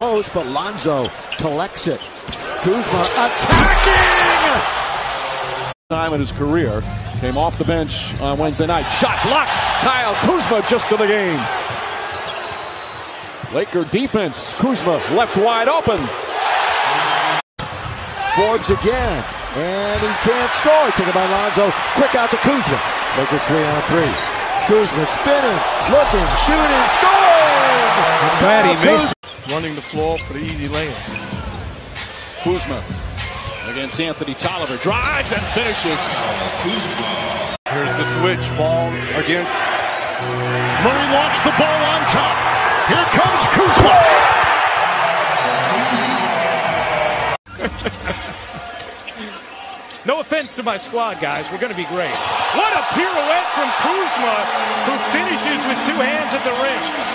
post, but Lonzo collects it. Kuzma attacking! Time in his career. Came off the bench on Wednesday night. Shot blocked. Kyle Kuzma just to the game. Laker defense. Kuzma left wide open. Forbes again. And he can't score. Taken by Lonzo. Quick out to Kuzma. Lakers three on three. Kuzma spinning, looking, shooting, scoring! I'm glad he made running the floor for the easy layup. Kuzma against Anthony Tolliver. Drives and finishes. Here's the switch. Ball against. Murray wants the ball on top. Here comes Kuzma. No offense to my squad, guys. We're going to be great. What a pirouette from Kuzma, who finishes with two hands at the rim.